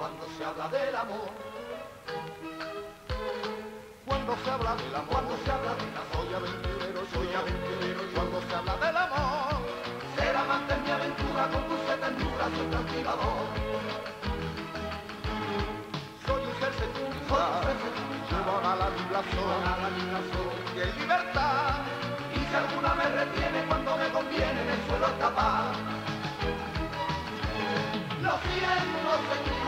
cuando se habla del amor. Cuando se habla del amor, cuando se habla del amor, soy aventurero, soy aventurero, cuando se habla del amor. Ser amante en mi aventura, con dulce ternura, soy cautivador. Soy un ser seductor, llevo a la vibración, a la vibración, en libertad. Y si alguna me retiene cuando me conviene, me suelo escapar. Lo siento, señora,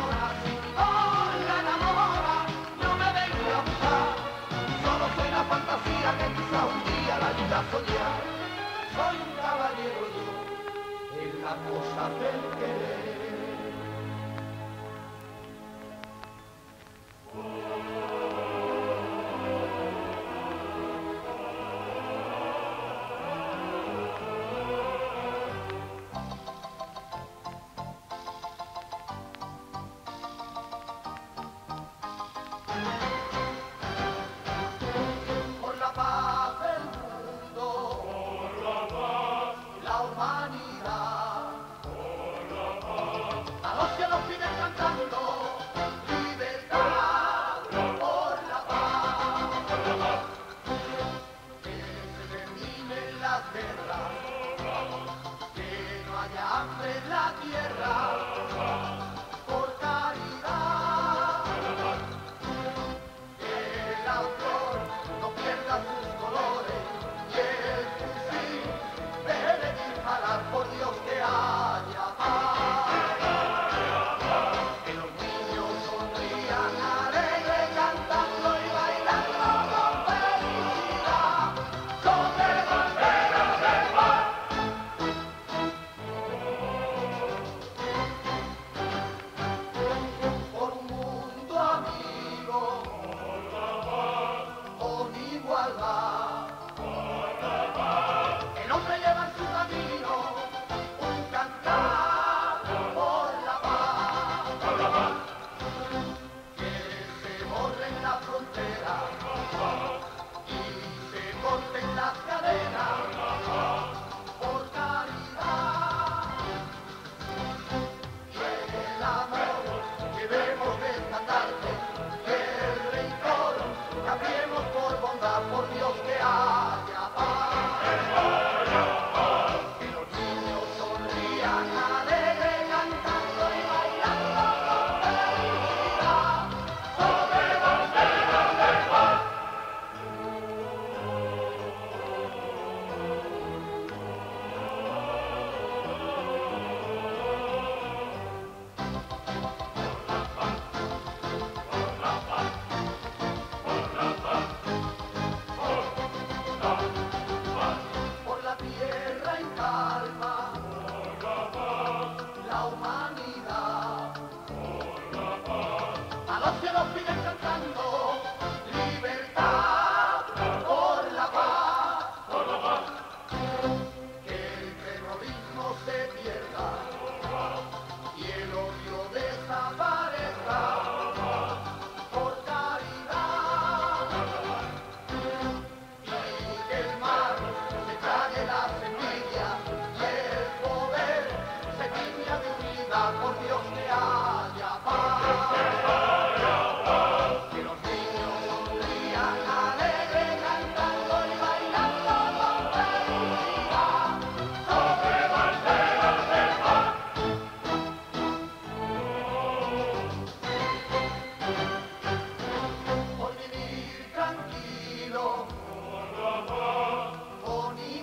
hambre en la tierra,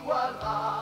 guardar.